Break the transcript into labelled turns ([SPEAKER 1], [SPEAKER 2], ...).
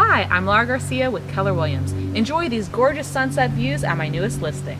[SPEAKER 1] Hi, I'm Laura Garcia with Keller Williams. Enjoy these gorgeous sunset views at my newest listing.